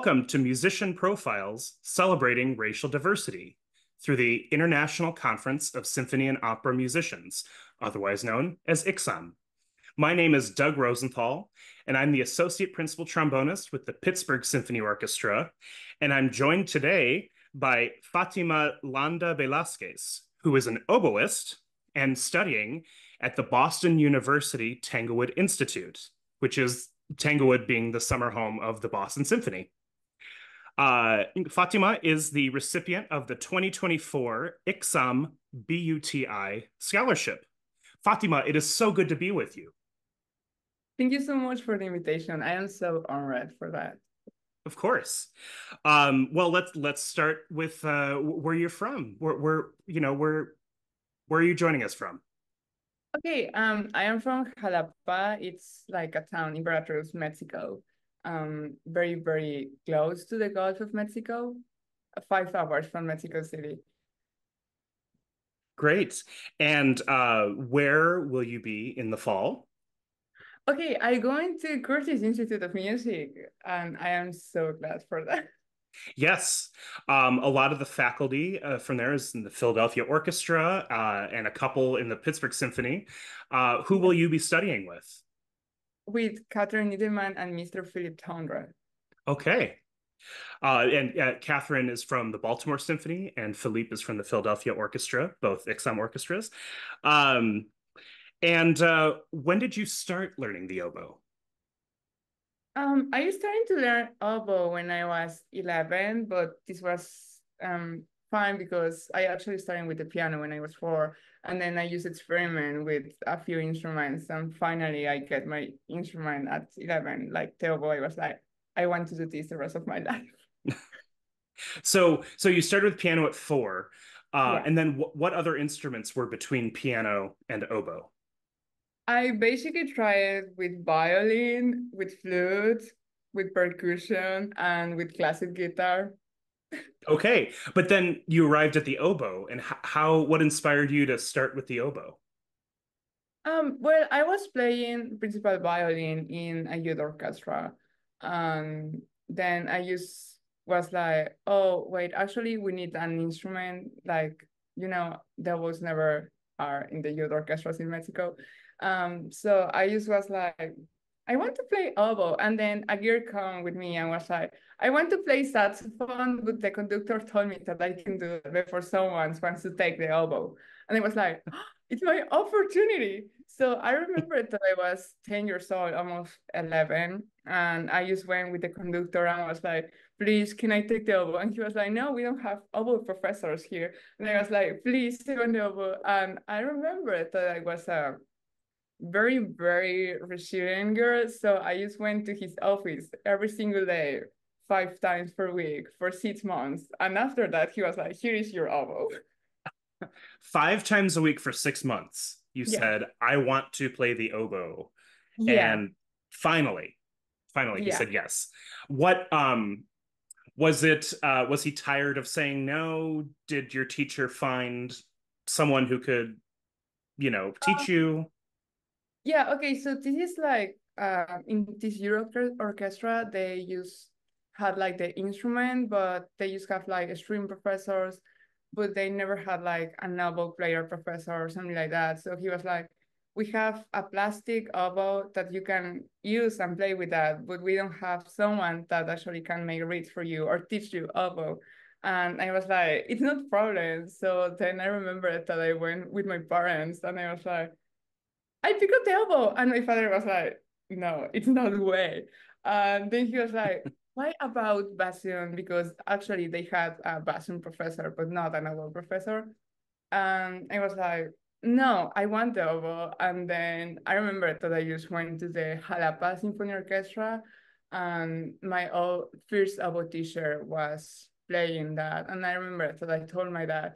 Welcome to Musician Profiles Celebrating Racial Diversity through the International Conference of Symphony and Opera Musicians, otherwise known as ICSOM. My name is Doug Rosenthal, and I'm the Associate Principal Trombonist with the Pittsburgh Symphony Orchestra. And I'm joined today by Fatima Landa Velasquez, who is an oboist and studying at the Boston University Tanglewood Institute, which is Tanglewood being the summer home of the Boston Symphony. Uh, Fatima is the recipient of the 2024 ICSOM BUTI Scholarship. Fatima, it is so good to be with you. Thank you so much for the invitation. I am so honored for that. Of course. Um, well, let's let's start with uh, where you're from. Where, where you know where where are you joining us from? Okay, um, I am from Jalapa. It's like a town in Veracruz, Mexico. Um, very, very close to the Gulf of Mexico, five hours from Mexico City. Great. And uh, where will you be in the fall? Okay, I go into Curtis Institute of Music, and I am so glad for that. Yes, um, a lot of the faculty uh, from there is in the Philadelphia Orchestra uh, and a couple in the Pittsburgh Symphony. Uh, who will you be studying with? With Katherine Needleman and Mr. Philip Tondre. Okay. Uh, and uh, Catherine is from the Baltimore Symphony, and Philippe is from the Philadelphia Orchestra, both ICSOM orchestras. Um, and uh, when did you start learning the oboe? Um, I started to learn oboe when I was 11, but this was um, fine because I actually started with the piano when I was four. And then I used experiment with a few instruments. And finally, I get my instrument at 11. Like the oboe, I was like, I want to do this the rest of my life. so, so you started with piano at four. Uh, yeah. And then w- what other instruments were between piano and oboe? I basically tried with violin, with flute, with percussion, and with classic guitar. Okay, but then you arrived at the oboe, and how? What inspired you to start with the oboe? Um, well, I was playing principal violin in a youth orchestra, and then I just was like, oh wait, actually we need an instrument. Like you know, there was never are in the youth orchestras in Mexico. Um, so I just was like, I want to play oboe. And then a girl came with me and was like, I want to play saxophone, but the conductor told me that I can do it before someone wants to take the oboe. And I was like, oh, it's my opportunity. So I remember that I was 10 years old, almost 11. And I just went with the conductor and was like, please, can I take the oboe? And he was like, no, we don't have oboe professors here. And I was like, please, take on the oboe. And I remember that I was a very, very resilient girl. So I just went to his office every single day, five times per week for six months. And after that, he was like, here is your oboe. five times a week for six months. You yeah. said, I want to play the oboe. Yeah. And finally, finally, he yeah. said yes. What, um, was it, uh, was he tired of saying no? Did your teacher find someone who could, you know, teach uh, you? Yeah, okay, so this is like uh, in this Euro orchestra, they use had like the instrument, but they just have like a string professors, but they never had like a oboe player professor or something like that. So he was like, we have a plastic oboe that you can use and play with that, but we don't have someone that actually can make reeds for you or teach you oboe. And I was like, it's not problem. So then I remember that I went with my parents and I was like, I pick up the oboe. And my father was like, no, it's not the way. And then he was like, why about bassoon? Because actually they had a bassoon professor, but not an oboe professor. And I was like, no, I want the oboe. And then I remember that I just went to the Jalapa Symphony Orchestra and my old first oboe teacher was playing that. And I remember that I told my dad,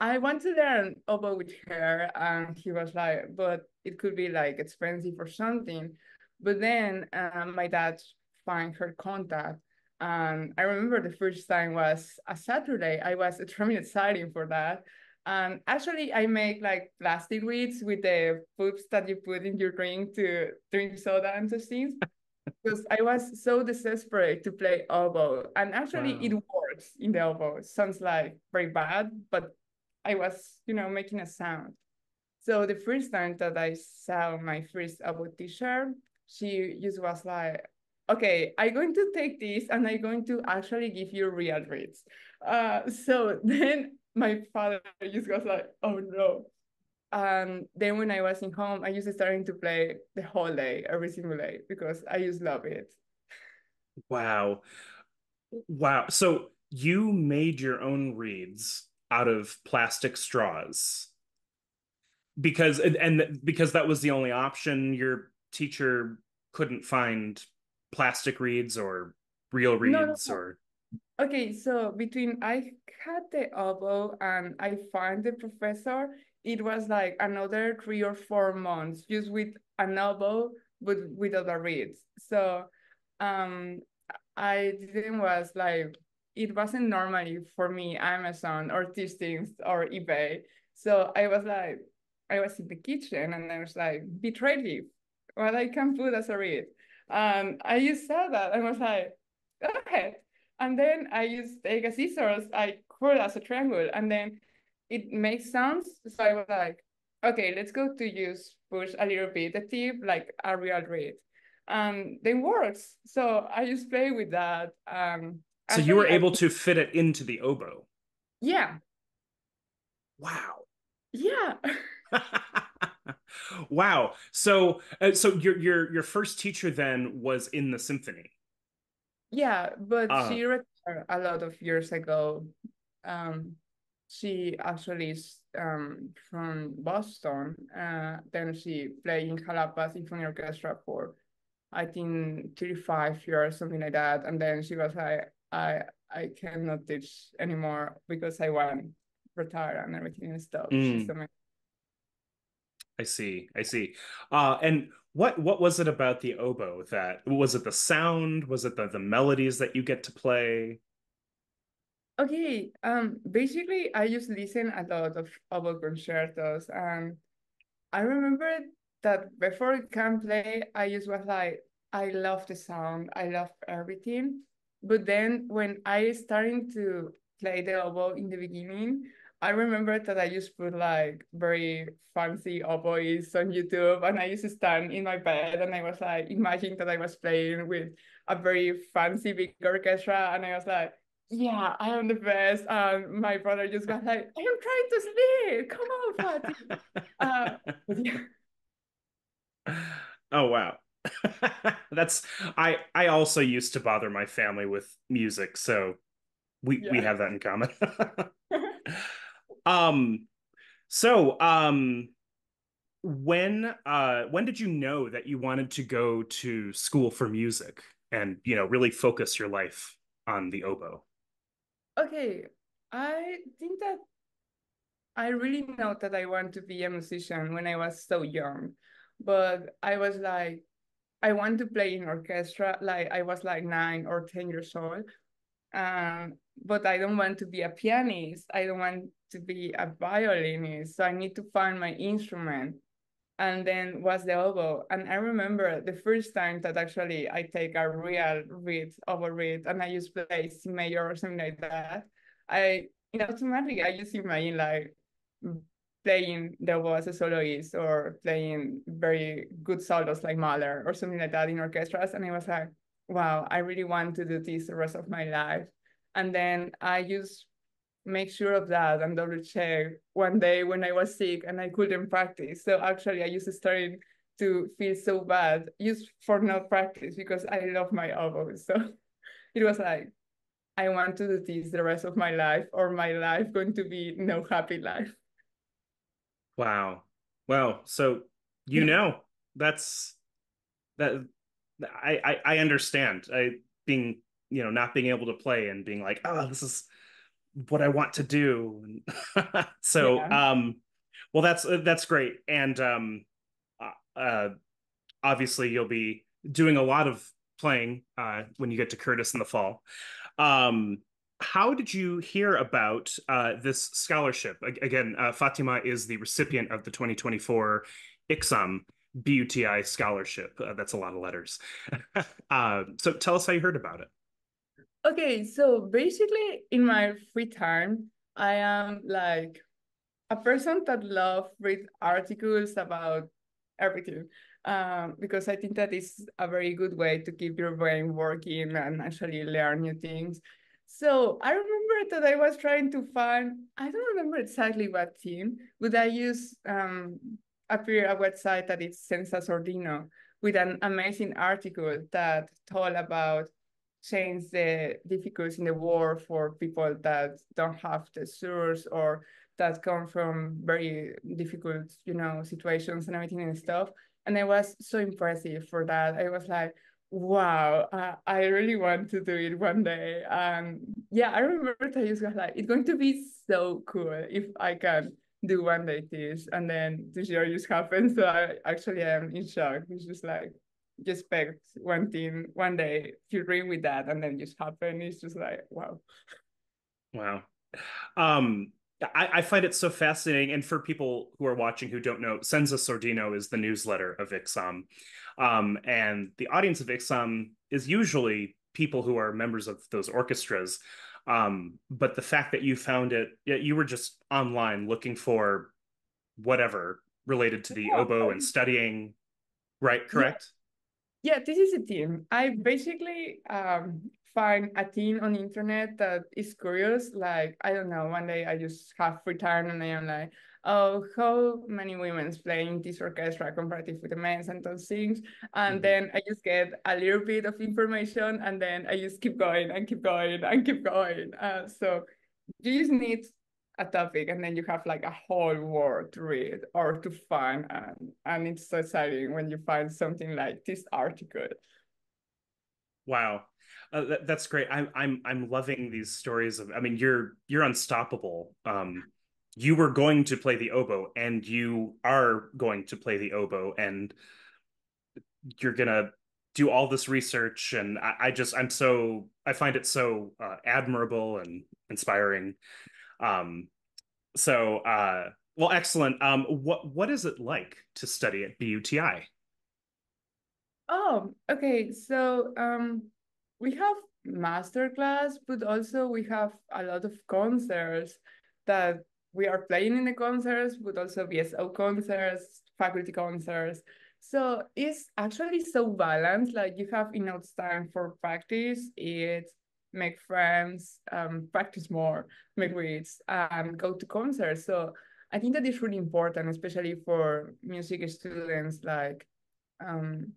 I want to learn oboe with her, and he was like, but it could be like expensive or something. But then um, my dad find her contact. And I remember the first time was a Saturday. I was extremely excited for that. And actually, I make like plastic reeds with the poops that you put in your drink to drink soda and such things. because I was so desperate to play oboe. And actually, Wow. it works in the oboe. Sounds like very bad, but I was, you know, making a sound. So the first time that I saw my first oboe teacher, she just was like, okay, I'm going to take this and I'm going to actually give you real reeds. Uh, so then my father just was like, oh no. And then when I was in home, I just started to play the whole day, every single day, because I just love it. Wow. Wow. So you made your own reeds out of plastic straws because and, because that was the only option your teacher couldn't find plastic reeds or real No, no, reeds no. or Okay, so between I had the oboe and I found the professor, it was like another three or four months just with an oboe, but with other reeds. So um I didn't was like it wasn't normally for me Amazon or these things or eBay. So I was like I was in the kitchen and I was like, be creative. Well, I can put as a reed. And I just saw that and was like, ahead. And then I just take a scissors, I cut as a triangle, and then it makes sounds. So I was like, okay, let's go to use push a little bit the tip like a real reed. And then works. So I just play with that. Um so you were I- able to fit it into the oboe yeah, wow yeah. wow so uh, so your your your first teacher then was in the symphony Yeah, but Uh. she retired a lot of years ago. Um, she actually is um from Boston. Uh, then she played in Jalapa Symphony Orchestra for I think 35 years, something like that. And then she was like, I I cannot teach anymore because I want retire and everything and stuff. She's Mm. amazing. I see. I see. Uh, and what what was it about the oboe that was it the sound? Was it the the melodies that you get to play? Okay, um, basically I just listen a lot of oboe concertos and I remember that before I can play, I just was like, I love the sound, I love everything. But then when I started to play the oboe in the beginning, I remember that I used to put like very fancy oboes on YouTube and I used to stand in my bed and I was like, imagine that I was playing with a very fancy big orchestra and I was like, yeah, I am the best. And my brother just got like, I am trying to sleep. Come on, Fatih. Uh, yeah. Oh wow. That's I I also used to bother my family with music, so we we have that in common. Um so um when uh when did you know that you wanted to go to school for music and you know really focus your life on the oboe? Okay, I think that I really know that I want to be a musician when I was so young, but I was like, I want to play in orchestra. Like I was like nine or 10 years old. Um, but I don't want to be a pianist. I don't want to be a violinist. So I need to find my instrument. And then was the oboe. And I remember the first time that actually I take a real read, oboe read, and I just play C major or something like that. I, you know, automatically I just imagine like playing the oboe as a soloist or playing very good solos like Mahler or something like that in orchestras. And I was like, wow, I really want to do this the rest of my life. And then I just make sure of that and double check one day when I was sick and I couldn't practice. So actually I used to start to feel so bad just for not practice because I love my oboe. So it was like, I want to do this the rest of my life or my life going to be no happy life. Wow. Well, so you know, that's that I, I I understand. I being, you know, not being able to play and being like, oh, this is what I want to do. so Yeah. um well that's that's great. And um uh, uh obviously you'll be doing a lot of playing uh when you get to Curtis in the fall. Um how did you hear about uh, this scholarship? Again, uh, Fatima is the recipient of the 2024 ICSOM, BUTI scholarship. Uh, that's a lot of letters. uh, so tell us how you heard about it. Okay, so basically, in my free time, I am like a person that love read articles about everything um, because I think that is a very good way to keep your brain working and actually learn new things. So I remember that I was trying to find, I don't remember exactly what team, but I use um, appear a website that is Senza Sordino with an amazing article that told about change the difficulties in the war for people that don't have the source or that come from very difficult, you know, situations and everything and stuff. And I was so impressive for that. I was like, wow, uh, I really want to do it one day. And yeah, I remember that was like, it's going to be so cool if I can do one day this. And then this year just happened. So I actually am in shock. It's just like, just expect one thing one day to dream with that and then just happen. It's just like, wow. Wow. Um, I, I, find it so fascinating. And for people who are watching who don't know, Senza Sordino is the newsletter of ICSOM. Um, and the audience of ICSOM is usually people who are members of those orchestras. Um, but the fact that you found it, you were just online looking for whatever related to the yeah. oboe and studying, right? Correct? Yeah. yeah, this is a team. I basically um, find a team on the internet that is curious. Like, I don't know, one day I just have free time and I am like, oh, how many women's playing this orchestra comparative with the men's and those things. And mm-hmm. then I just get a little bit of information and then I just keep going and keep going and keep going. Uh, so you just need a topic and then you have like a whole world to read or to find and, and it's so exciting when you find something like this article wow uh, that, that's great. I'm I'm I'm loving these stories of. I mean, you're you're unstoppable. Um, you were going to play the oboe, and you are going to play the oboe, and you're gonna do all this research. And I, I just I'm so I find it so uh, admirable and inspiring. Um, so uh, well, excellent. Um, what what is it like to study at BUTI? Oh, okay. So um, we have masterclass, but also we have a lot of concerts that we are playing in the concerts, but also BSO concerts, faculty concerts. So it's actually so balanced. Like you have enough time for practice, eat, make friends, um, practice more, make reads, and go to concerts. So I think that is really important, especially for music students. Like um,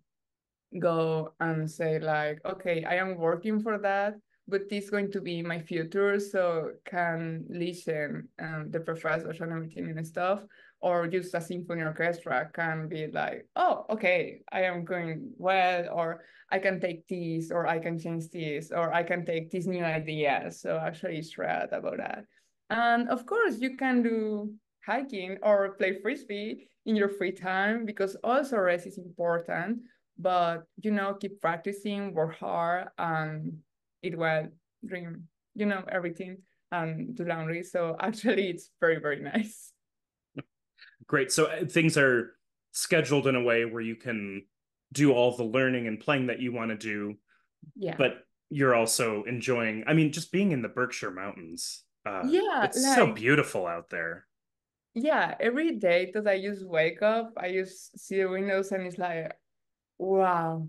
go and say like, okay, I am working for that, but this is going to be my future, so can listen um, the professors and everything and stuff, or just a symphony orchestra can be like, oh, okay, I am going well, or I can take this, or I can change this, or I can take this new idea. So actually it's stressed about that. And of course, you can do hiking or play frisbee in your free time because also rest is important but you know keep practicing work hard and eat well dream you know everything and do laundry. So actually it's very very nice. Great. So uh, things are scheduled in a way where you can do all the learning and playing that you want to do yeah. but you're also enjoying i mean just being in the berkshire mountains uh, yeah it's like, so beautiful out there. Yeah every day that i just wake up i just see the windows and it's like Wow.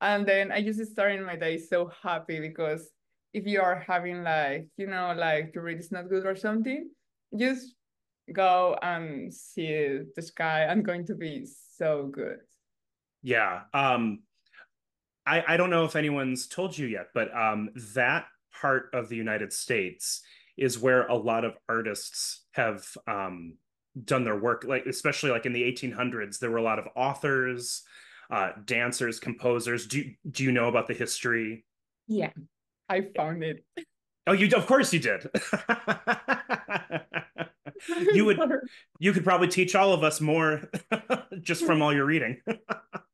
And then I just started my day so happy because if you are having like, you know, like to read is not good or something, just go and see the sky and going to be so good. Yeah. Um I, I don't know if anyone's told you yet, but um that part of the United States is where a lot of artists have um done their work like especially like in the 1800s there were a lot of authors uh, dancers, composers. Do do you know about the history? Yeah, I found it. Oh, you of course you did. you would you could probably teach all of us more just from all your reading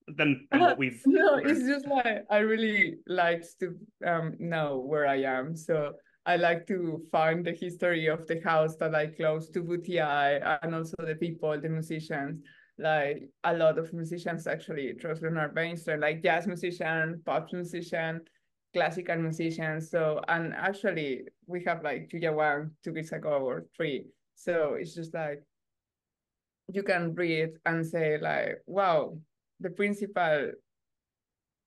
than, than what we've. No, learned. it's just like I really like to um, know where I am, so. I like to find the history of the house that I close to BUTI and also the people, the musicians. Like a lot of musicians actually trust Leonard Bernstein, like jazz musician, pop musician, classical musicians. So and actually we have like Yuja Wang two weeks ago or three. So it's just like you can read and say like, wow, the principal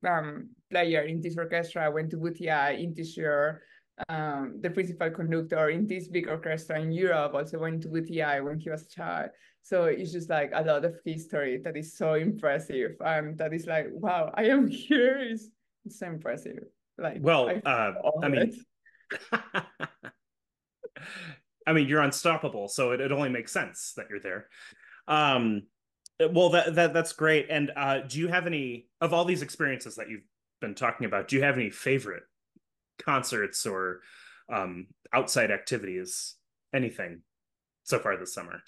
um, player in this orchestra went to BUTI in this year. Um, the principal conductor in this big orchestra in Europe also went to BUTI when he was a child. So it's just like a lot of history that is so impressive. And that is like, wow, I am here. It's, it's so impressive. Like, well, I, uh, I mean, I mean, you're unstoppable. So it, it only makes sense that you're there. Um, well, that, that that's great. And uh, do you have any of all these experiences that you've been talking about? Do you have any favorite concerts or um, outside activities? Anything so far this summer?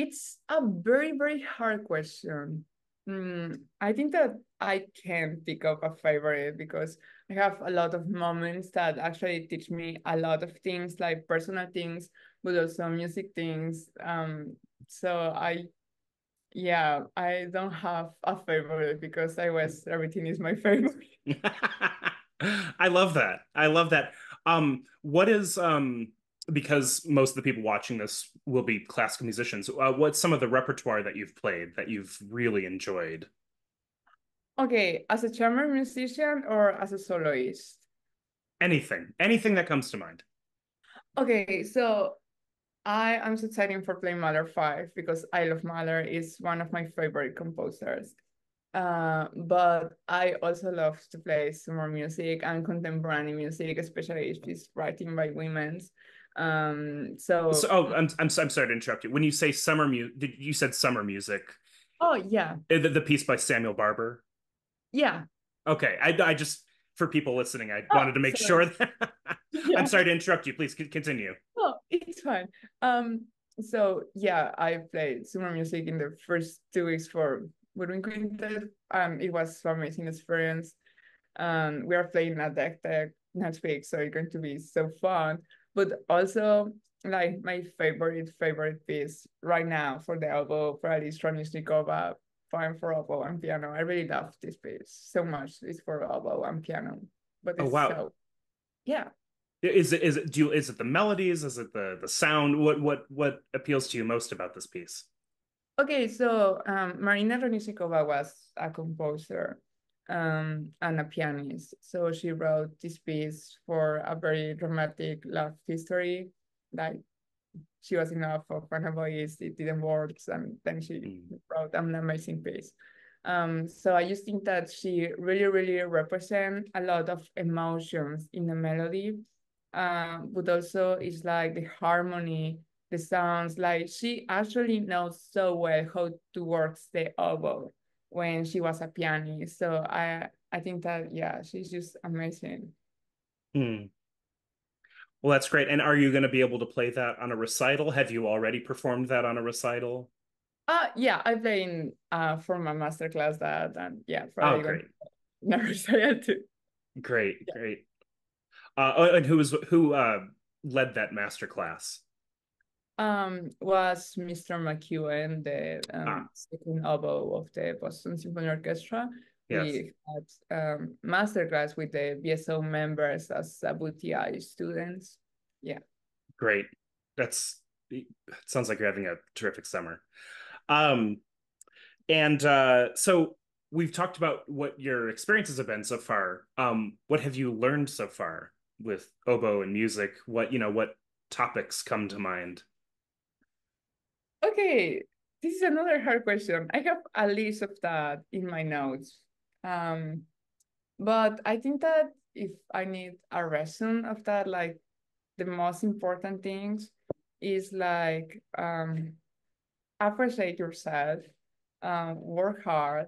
It's a very very hard question. Mm, I think that I can pick up a favorite because I have a lot of moments that actually teach me a lot of things, like personal things, but also music things. Um, so I yeah, I don't have a favorite because I was everything is my favorite. I love that. I love that. Um, what is um because most of the people watching this will be classical musicians. Uh, what's some of the repertoire that you've played that you've really enjoyed? Okay, as a chamber musician or as a soloist? Anything, anything that comes to mind. Okay, so I am so excited for playing Mahler 5 because I love Mahler is one of my favorite composers. Uh, but I also love to play summer music and contemporary music, especially if it's writing by women. Um, so, so oh, I'm, I'm I'm sorry to interrupt you. When you say summer music, you said summer music. Oh yeah, the, the piece by Samuel Barber. Yeah. Okay, I I just for people listening, I oh, wanted to make sorry. sure that yeah. I'm sorry to interrupt you. Please continue. Oh, it's fine. Um, so yeah, I played summer music in the first two weeks for Woodwind Quintet. Um, it was an amazing experience. Um, we are playing at Deck Tech next week, so it's going to be so fun. But also, like my favorite favorite piece right now for the oboe, probably Dranishnikova, Fine for oboe and piano. I really love this piece so much. It's for oboe and piano, but oh, it's oh, wow. so yeah. Is it is it do you, is it the melodies? Is it the the sound? What what what appeals to you most about this piece? Okay, so um, Marina Dranishnikova was a composer um, and a pianist. So she wrote this piece for a very dramatic love history. Like she was in love for one voice, it didn't work, and then she mm. wrote an amazing piece. Um, so I just think that she really, really represent a lot of emotions in the melody uh, but also it's like the harmony, the sounds. Like she actually knows so well how to work the oboe when she was a pianist. So I I think that yeah, she's just amazing. Hmm. Well, that's great. And are you going to be able to play that on a recital? Have you already performed that on a recital? Uh yeah, I played in uh for my master class that and yeah, probably oh, great. recital too. Great, yeah. great. Uh, oh, and who was who uh, led that master class? Um, was Mr. McEwen, the um, ah. second oboe of the Boston Symphony Orchestra. Yes. We had um, master class with the BSO members as BUTI students. Yeah. Great. That's it sounds like you're having a terrific summer. Um, and uh, so we've talked about what your experiences have been so far. Um, what have you learned so far? with oboe and music what you know what topics come to mind okay this is another hard question. I have a list of that in my notes. Um but i think that if i need a reason of that like the most important things is like um appreciate yourself um work hard.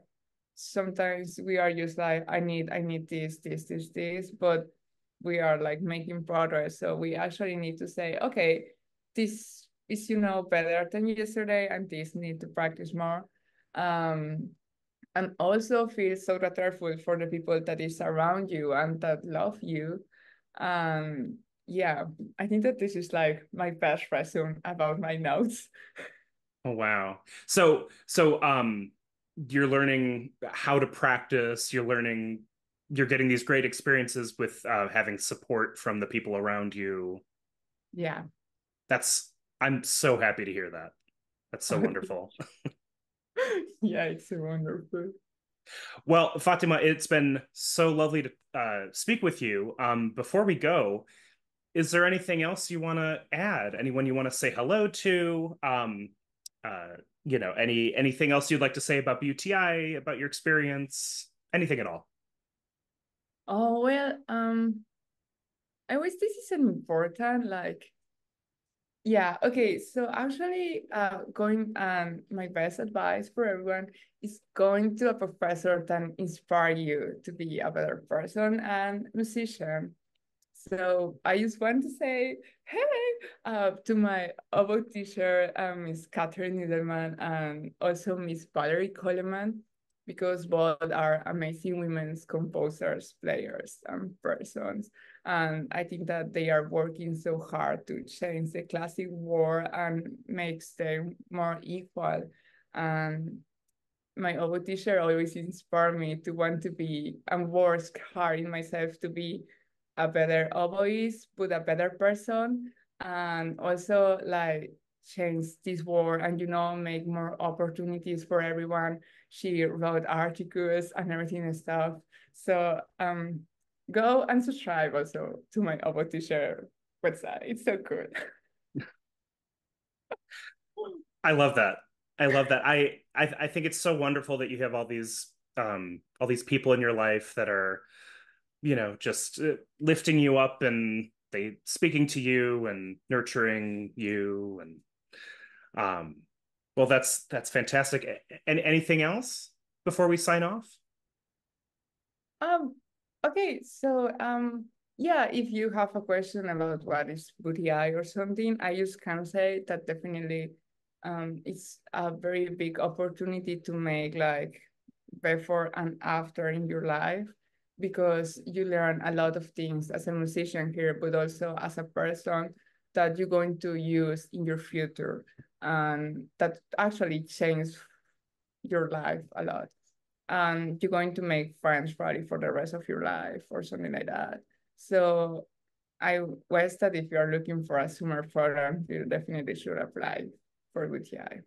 Sometimes we are just like i need i need this this this this but we are like making progress. So we actually need to say, okay, this is you know better than yesterday, and this need to practice more. Um, and also feel so grateful for the people that is around you and that love you. Um, yeah, I think that this is like my best resume about my notes. Oh wow. So so um you're learning how to practice, you're learning you're getting these great experiences with uh, having support from the people around you. Yeah. That's I'm so happy to hear that. That's so wonderful. yeah, it's so wonderful. Well, Fatima, it's been so lovely to uh, speak with you. Um, before we go, is there anything else you want to add? Anyone you want to say hello to? Um, uh, you know, any anything else you'd like to say about BUTI, about your experience, anything at all? Oh well, um, I wish this is important. Like, yeah, okay. So actually, uh, going um, my best advice for everyone is going to a professor that inspire you to be a better person and musician. So I just want to say, hey, uh, to my oboe teacher, uh, Miss Katherine Needleman, and also Miss Valerie Coleman, because both are amazing women's composers, players, and persons. And I think that they are working so hard to change the classic world and makes them more equal. And my oboe teacher always inspired me to want to be and work hard in myself to be a better oboist, but a better person, and also like change this world and you know make more opportunities for everyone. She wrote articles and everything and stuff. So um, go and subscribe also to my oboe teacher website. It's so good. I love that. I love that. I, I I think it's so wonderful that you have all these um all these people in your life that are you know just uh, lifting you up and they speaking to you and nurturing you and um well that's that's fantastic. And anything else before we sign off? Um okay so um yeah if you have a question about what is BUTI or something i just can say that definitely um it's a very big opportunity to make like before and after in your life because you learn a lot of things as a musician here, but also as a person that you're going to use in your future and that actually change your life a lot. And you're going to make friends probably for the rest of your life or something like that. So I was that if you're looking for a summer program, you definitely should apply for BUTI.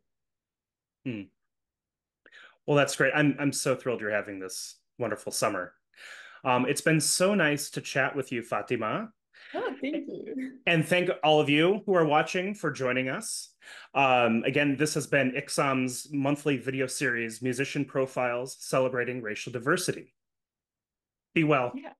Hmm. Well, that's great. I'm I'm so thrilled you're having this wonderful summer. Um, it's been so nice to chat with you, Fatima. Oh, thank you. And thank all of you who are watching for joining us. Um, again, this has been ICSOM's monthly video series, Musician Profiles Celebrating Racial Diversity. Be well. Yeah.